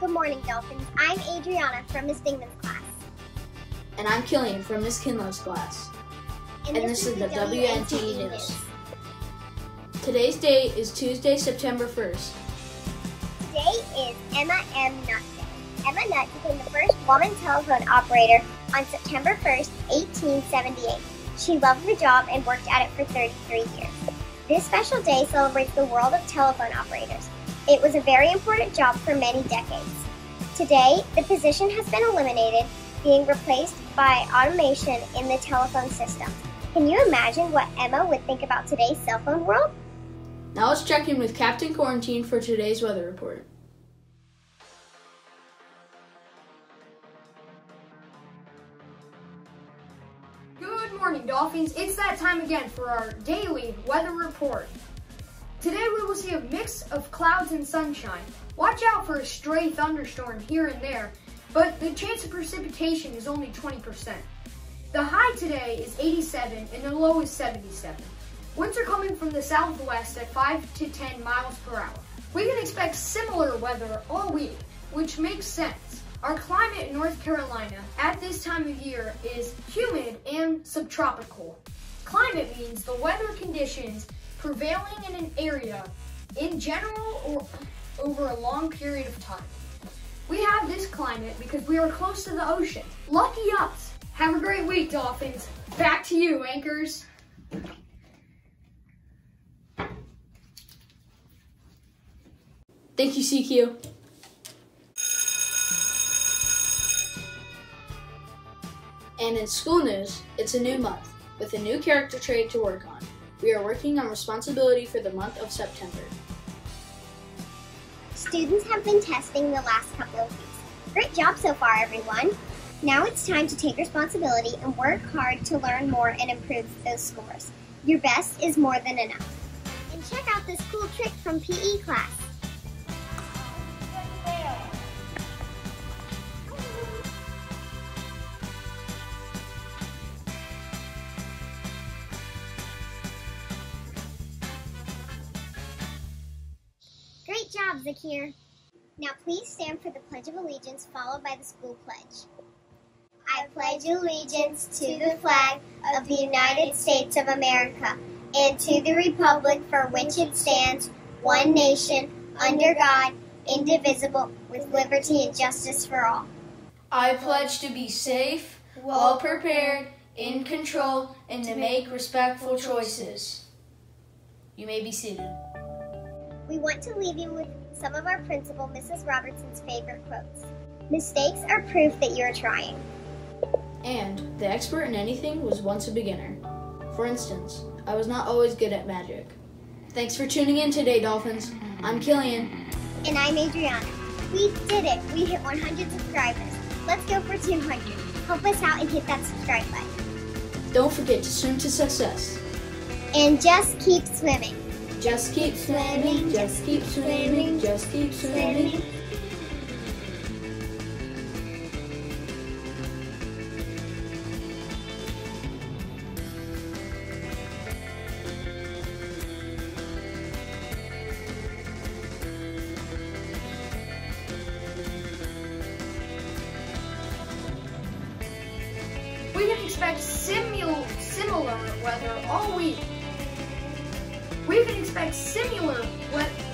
Good morning, Dolphins. I'm Adriana from Miss Dingman's class. And I'm Killian from Miss Kinlow's class. And, this, is the WNTE News. Today's date is Tuesday, September 1st. Today is Emma M. Nutt Day. Emma Nutt became the first woman telephone operator on September 1st, 1878. She loved the job and worked at it for 33 years. This special day celebrates the world of telephone operators. It was a very important job for many decades. Today, the position has been eliminated, being replaced by automation in the telephone system. Can you imagine what Emma would think about today's cell phone world? Now let's check in with Captain Quarantine for today's weather report. Good morning, Dolphins. It's that time again for our daily weather report. Today we will see a mix of clouds and sunshine. Watch out for a stray thunderstorm here and there, but the chance of precipitation is only 20%. The high today is 87 and the low is 77. Winds are coming from the southwest at 5 to 10 miles per hour. We can expect similar weather all week, which makes sense. Our climate in North Carolina at this time of year is humid and subtropical. Climate means the weather conditions prevailing in an area in general or over a long period of time. We have this climate because we are close to the ocean. Lucky us. Have a great week, Dolphins. Back to you, anchors. Thank you, CQ. And in school news, it's a new month with a new character trait to work on. We are working on responsibility for the month of September. Students have been testing the last couple of weeks. Great job so far, everyone. Now it's time to take responsibility and work hard to learn more and improve those scores. Your best is more than enough. And check out this cool trick from PE class. Job, Zakir. Now please stand for the Pledge of Allegiance followed by the school pledge. I pledge allegiance to the flag of the United States of America and to the republic for which it stands, one nation, under God, indivisible, with liberty and justice for all. I pledge to be safe, well prepared, in control, and to make respectful choices. You may be seated. We want to leave you with some of our principal, Mrs. Robertson's favorite quotes. Mistakes are proof that you're trying. And the expert in anything was once a beginner. For instance, I was not always good at magic. Thanks for tuning in today, Dolphins. I'm Killian. And I'm Adriana. We did it. We hit 100 subscribers. Let's go for 200. Help us out and hit that subscribe button. Don't forget to swim to success. And just keep swimming. Just keep swimming, just keep swimming, just keep swimming. We can expect simul- similar weather all week. We can expect similar we-